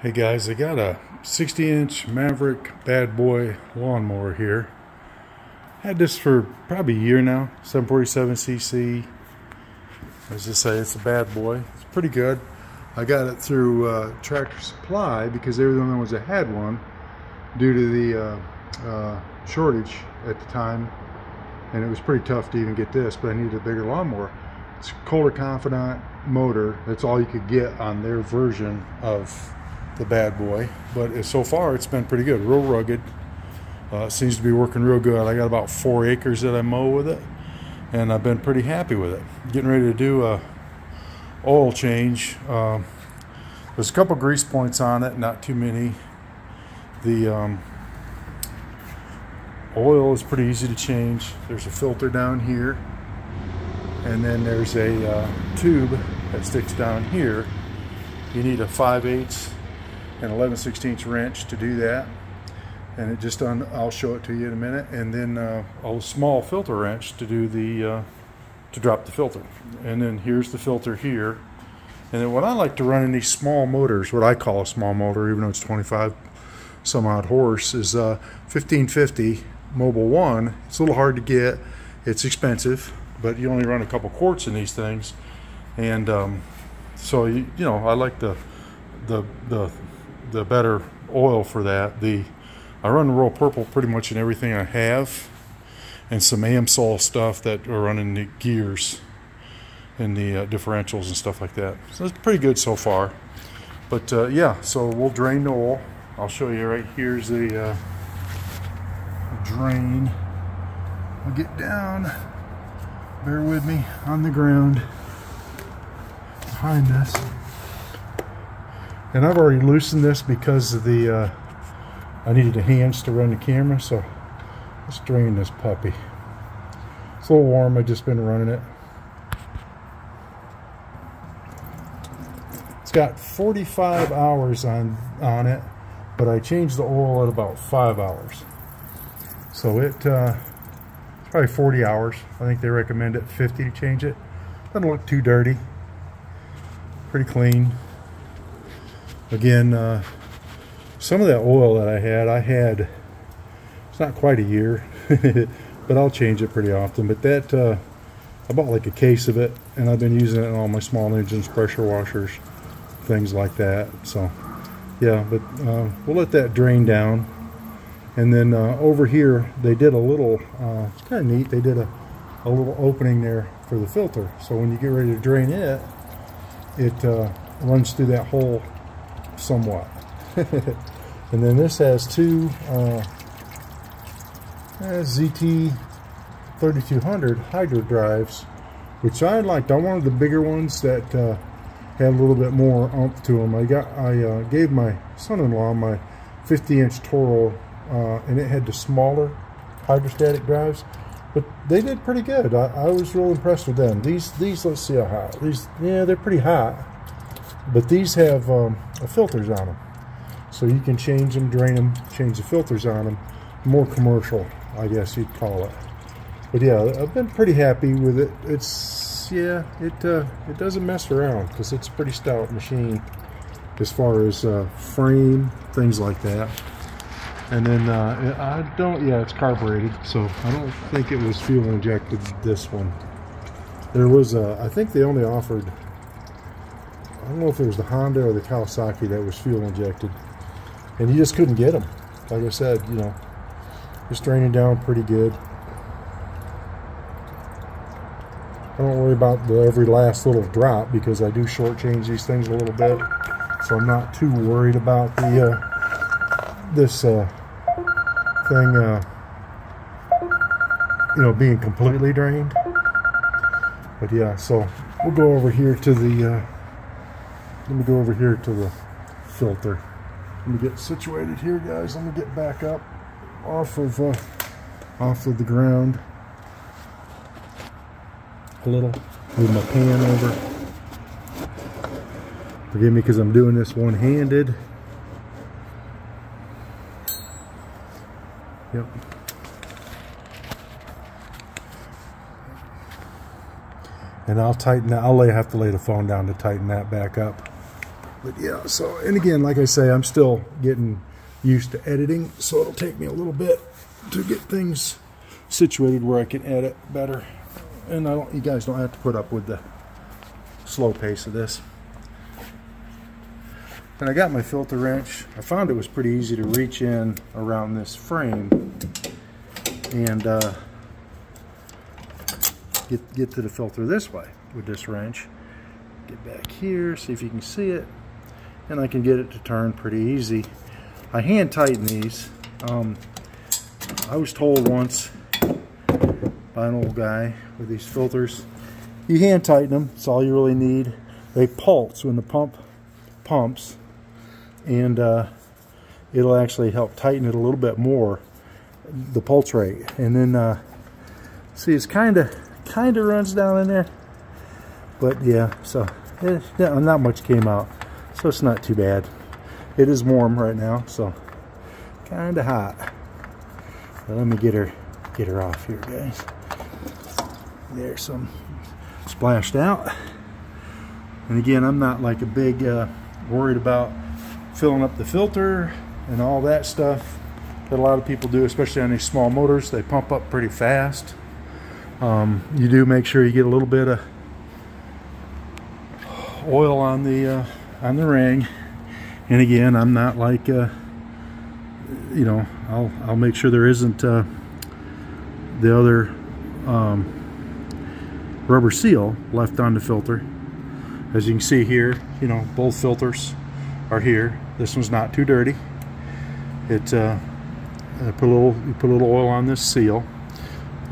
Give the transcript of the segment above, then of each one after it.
Hey guys, I got a 60 inch Maverick bad boy lawnmower here. Had this for probably a year now, 747cc. As I say, it's a bad boy. It's pretty good. I got it through uh, Tractor Supply because they were the only ones that had one due to the uh, uh, shortage at the time. And it was pretty tough to even get this, but I needed a bigger lawnmower. It's Kohler Confidant motor. That's all you could get on their version of the bad boy. But so far, it's been pretty good. Real rugged. Uh, seems to be working real good. I got about four acres that I mow with it, and I've been pretty happy with it. Getting ready to do a oil change. Uh, there's a couple grease points on it, not too many. The um, oil is pretty easy to change. There's a filter down here, and then there's a uh, tube that sticks down here. You need a 5 8 an 11 16 wrench to do that. And it just on I'll show it to you in a minute. And then uh, a small filter wrench to do the uh, to drop the filter. And then here's the filter here. And then what I like to run in these small motors what I call a small motor even though it's 25 some odd horse is uh, 1550 Mobil 1 it's a little hard to get. It's expensive but you only run a couple quarts in these things. And um, so you, you know I like the the the the better oil for that. The I run Royal Purple pretty much in everything I have, and some Amsoil stuff that are running the gears and the uh, differentials and stuff like that. So it's pretty good so far. But uh, yeah, so we'll drain the oil. I'll show you right here's the uh, drain. I'll get down. Bear with me on the ground behind this. And I've already loosened this because of the, uh, I needed the hands to run the camera, so let's drain this puppy. It's a little warm, I've just been running it. It's got 45 hours on, on it, but I changed the oil at about five hours. So it, uh, it's probably 40 hours. I think they recommend it 50 to change it. Doesn't look too dirty. Pretty clean. Again, uh, some of that oil that I had, I had, it's not quite a year, but I'll change it pretty often. But that, uh, I bought like a case of it, and I've been using it in all my small engines, pressure washers, things like that. So, yeah, but uh, we'll let that drain down. And then uh, over here, they did a little, uh, it's kind of neat, they did a, a little opening there for the filter. So when you get ready to drain it, it uh, runs through that hole somewhat. and then this has two uh, ZT 3200 hydro drives, which I liked. I wanted the bigger ones that uh, had a little bit more oomph to them. I got, I uh, gave my son-in-law my 50-inch Toro, uh, and it had the smaller hydrostatic drives, but they did pretty good. I, I was real impressed with them. These, these, let's see how hot. These, yeah, they're pretty hot. But these have um, filters on them. So you can change them, drain them, change the filters on them. More commercial, I guess you'd call it. But yeah, I've been pretty happy with it. It's, yeah, it, uh, it doesn't mess around because it's a pretty stout machine as far as uh, frame, things like that. And then uh, I don't, yeah, it's carbureted, so I don't think it was fuel injected, this one. There was, a, I think they only offered don't know if it was the Honda or the Kawasaki that was fuel injected. And you just couldn't get them. Like I said, you know, just draining down pretty good. I don't worry about the every last little drop because I do shortchange these things a little bit. So I'm not too worried about the uh, this uh, thing, uh, you know, being completely drained. But yeah, so we'll go over here to the uh, let me go over here to the filter. Let me get situated here, guys. Let me get back up off of uh, off of the ground a little. Move my pan over. Forgive me because I'm doing this one-handed. Yep. And I'll tighten that. I'll lay, have to lay the phone down to tighten that back up. But yeah, so, and again, like I say, I'm still getting used to editing, so it'll take me a little bit to get things situated where I can edit better. And I don't, you guys don't have to put up with the slow pace of this. And I got my filter wrench. I found it was pretty easy to reach in around this frame and uh, get, get to the filter this way with this wrench. Get back here, see if you can see it. And I can get it to turn pretty easy. I hand tighten these. Um, I was told once by an old guy with these filters, you hand tighten them, it's all you really need. They pulse when the pump pumps and uh, it'll actually help tighten it a little bit more, the pulse rate. And then, uh, see, it's kind of kind of runs down in there. But yeah, so it, not much came out, so it's not too bad. It is warm right now, so kind of hot. But let me get her get her off here, guys. There's some splashed out. And again, I'm not like a big uh, worried about filling up the filter and all that stuff that a lot of people do, especially on these small motors. They pump up pretty fast. Um, you do make sure you get a little bit of oil on the uh, on the ring. And again, I'm not like uh, you know, I'll I'll make sure there isn't uh, the other um, rubber seal left on the filter. As you can see here, you know, both filters are here. This one's not too dirty. It uh, put a little you put a little oil on this seal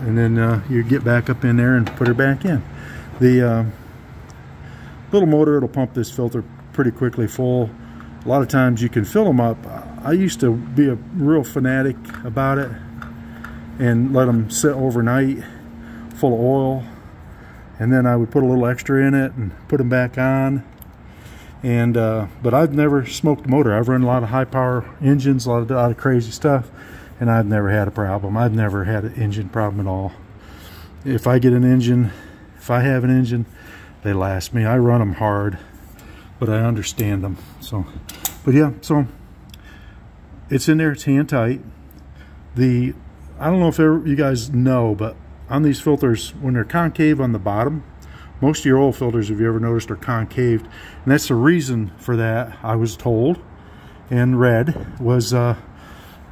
and then uh, you get back up in there and put her back in. The uh, little motor, it'll pump this filter pretty quickly full. A lot of times you can fill them up. I used to be a real fanatic about it and let them sit overnight full of oil. And then I would put a little extra in it and put them back on. And uh, But I've never smoked a motor. I've run a lot of high power engines, a lot of, a lot of crazy stuff and I've never had a problem. I've never had an engine problem at all. If I get an engine, if I have an engine, they last me. I run them hard, but I understand them. So, but yeah, so it's in there, it's hand tight. The, I don't know if you guys know, but on these filters, when they're concave on the bottom, most of your oil filters, if you ever noticed, are concaved. And that's the reason for that, I was told and read, was uh,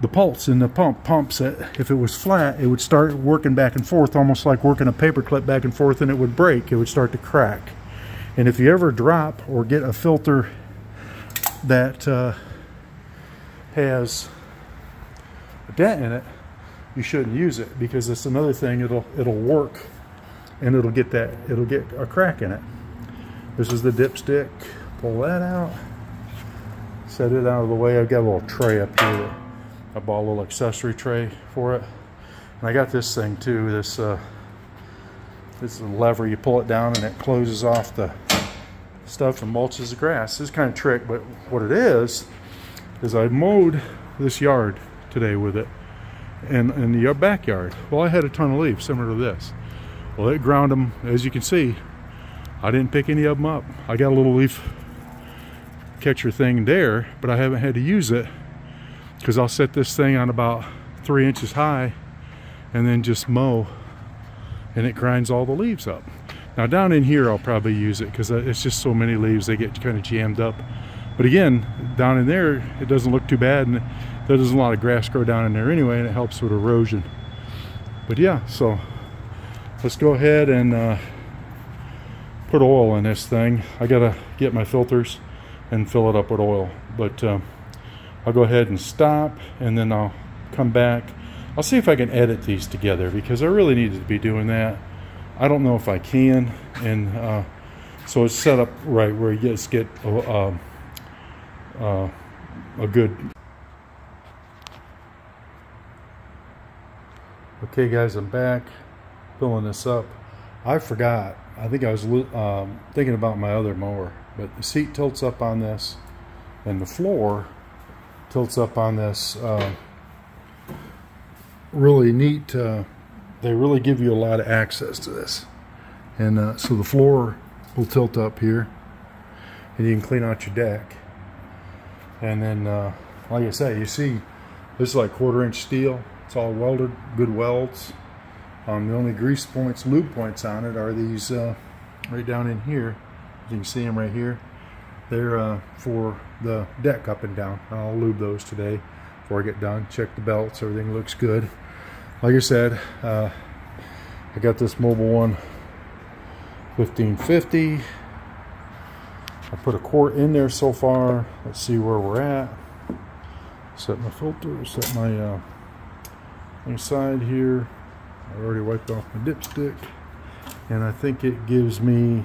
the pulse in the pump pumps it. If it was flat, it would start working back and forth, almost like working a paper clip back and forth, and it would break. It would start to crack. And if you ever drop or get a filter that uh, has a dent in it, you shouldn't use it because it's another thing. It'll it'll work, and it'll get that it'll get a crack in it. This is the dipstick. Pull that out. Set it out of the way. I've got a little tray up here I bought a little accessory tray for it. And I got this thing too, this uh, this is a lever, you pull it down and it closes off the stuff and mulches the grass. This is kind of trick, but what it is, is I mowed this yard today with it and in the backyard. Well, I had a ton of leaves similar to this. Well, it ground them, as you can see, I didn't pick any of them up. I got a little leaf catcher thing there, but I haven't had to use it because I'll set this thing on about three inches high and then just mow and it grinds all the leaves up. Now down in here I'll probably use it because it's just so many leaves they get kind of jammed up. But again, down in there it doesn't look too bad and there doesn't a lot of grass grow down in there anyway and it helps with erosion. But yeah, so let's go ahead and uh, put oil in this thing. I gotta get my filters and fill it up with oil. But uh, I'll go ahead and stop and then I'll come back. I'll see if I can edit these together because I really needed to be doing that. I don't know if I can. And uh, so it's set up right where you just get uh, uh, a good. Okay guys, I'm back filling this up. I forgot. I think I was um, thinking about my other mower, but the seat tilts up on this and the floor tilts up on this. Uh, really neat. Uh, they really give you a lot of access to this. And uh, so the floor will tilt up here. and you can clean out your deck. And then, uh, like I say, you see, this is like quarter inch steel. It's all welded, good welds. Um, the only grease points, lube points on it are these uh, right down in here. You can see them right here. They're uh, for the deck up and down. I'll lube those today before I get done. Check the belts, everything looks good. Like I said, uh, I got this Mobil one 1550. I put a quart in there so far. Let's see where we're at. Set my filter, set my uh, inside here. I already wiped off my dipstick. And I think it gives me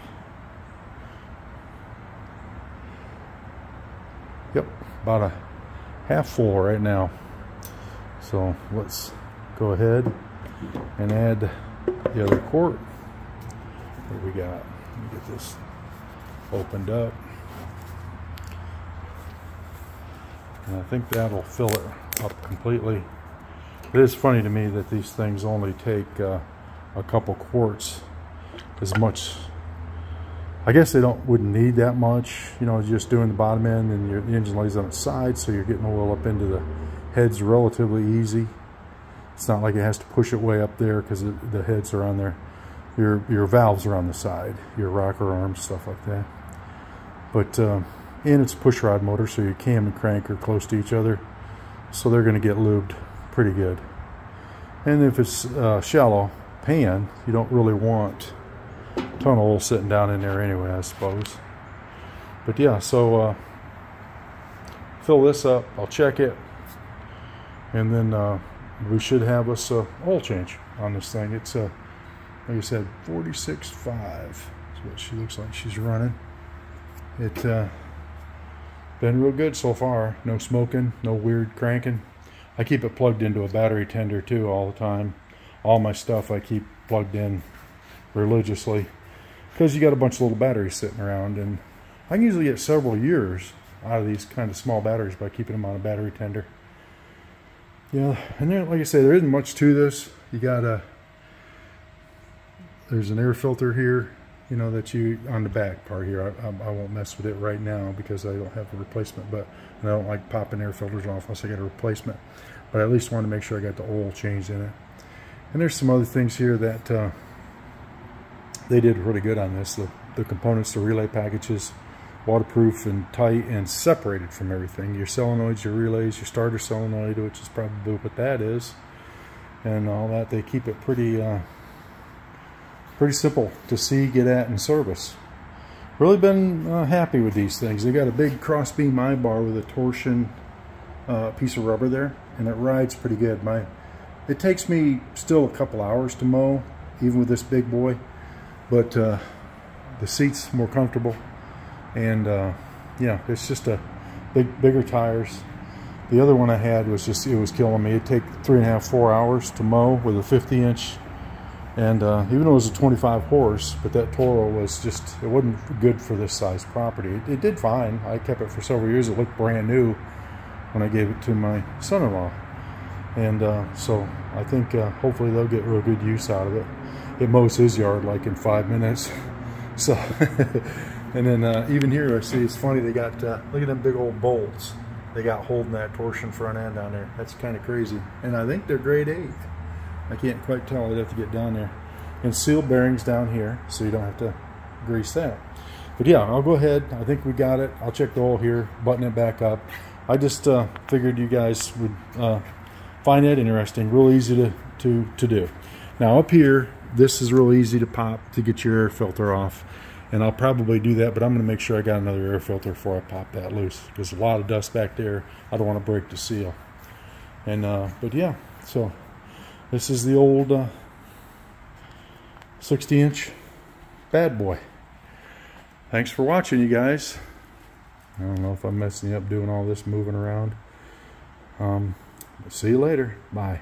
Yep, about a half full right now. So let's go ahead and add the other quart. What we got? Get this opened up. And I think that'll fill it up completely. It is funny to me that these things only take uh, a couple quarts as much I guess they don't wouldn't need that much, you know, just doing the bottom end and your, the engine lays on its side, so you're getting oil up into the heads relatively easy. It's not like it has to push it way up there because the heads are on there. Your your valves are on the side, your rocker arms, stuff like that. But um, and it's a push rod motor, so your cam and crank are close to each other, so they're going to get lubed pretty good. And if it's uh, shallow pan, you don't really want ton of oil sitting down in there anyway, I suppose. But yeah, so uh, fill this up. I'll check it, and then uh, we should have us a oil change on this thing. It's a, uh, like I said, 46.5 is what she looks like she's running. It uh, been real good so far. No smoking, no weird cranking. I keep it plugged into a battery tender too all the time. All my stuff I keep plugged in religiously because you got a bunch of little batteries sitting around and I can usually get several years out of these kind of small batteries by keeping them on a battery tender. Yeah, and then like I say, there isn't much to this. You got a, there's an air filter here, you know, that you, on the back part here, I, I, I won't mess with it right now because I don't have a replacement, but I don't like popping air filters off unless I get a replacement. But I at least want to make sure I got the oil changed in it. And there's some other things here that uh, they did really good on this. The, the components, the relay packages, waterproof and tight and separated from everything. Your solenoids, your relays, your starter solenoid, which is probably what that is, and all that. They keep it pretty, uh, pretty simple to see, get at, and service. Really been uh, happy with these things. They got a big crossbeam eye bar with a torsion uh, piece of rubber there, and it rides pretty good. My, it takes me still a couple hours to mow, even with this big boy but uh, the seats more comfortable and uh, yeah it's just a big bigger tires. The other one I had was just it was killing me. It'd take three and a half four hours to mow with a 50 inch. And uh, even though it was a 25 horse but that Toro was just it wasn't good for this size property. It, it did fine. I kept it for several years. It looked brand new when I gave it to my son-in-law. And uh, so I think uh, hopefully they'll get real good use out of it. It mows his yard like in five minutes. So, and then uh, even here, I see it's funny. They got uh, look at them big old bolts they got holding that torsion front end down there. That's kind of crazy. And I think they're grade eight. I can't quite tell. I'd have to get down there. And seal bearings down here, so you don't have to grease that. But yeah, I'll go ahead. I think we got it. I'll check the oil here, button it back up. I just uh, figured you guys would uh, find that interesting. Real easy to, to, to do. Now up here, this is real easy to pop to get your air filter off and I'll probably do that but I'm going to make sure I got another air filter before I pop that loose there's a lot of dust back there I don't want to break the seal. And uh, but yeah so this is the old uh, 60 inch bad boy. Thanks for watching you guys. I don't know if I'm messing up doing all this moving around. Um, see you later. Bye